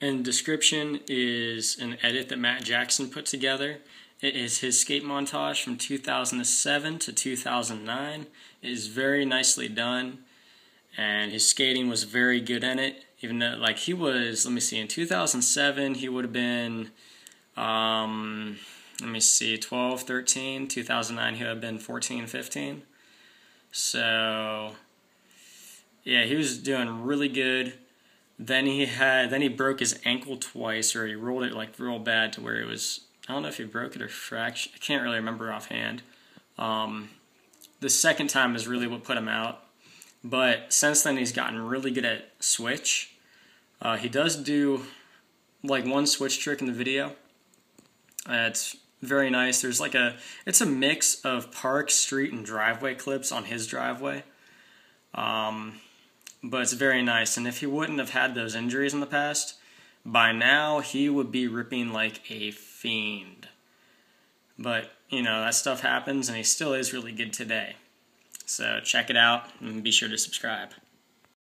And description is an edit that Matt Jackson put together. It is his skate montage from 2007 to 2009. It is very nicely done, and his skating was very good in it. Even though, like, he was, let me see, in 2007, he would have been, um, let me see, 12, 13. 2009, he would have been 14, 15. So, yeah, he was doing really good. Then he had then he broke his ankle twice, or he rolled it like real bad to where it was. I don't know if he broke it or fractured. I can't really remember offhand. Um, the second time is really what put him out. But since then, he's gotten really good at switch. Uh, he does do like one switch trick in the video. Uh, it's very nice. There's like a it's a mix of park, street, and driveway clips on his driveway. Um, but it's very nice. And if he wouldn't have had those injuries in the past, by now he would be ripping like a fiend. But, you know, that stuff happens and he still is really good today. So check it out and be sure to subscribe.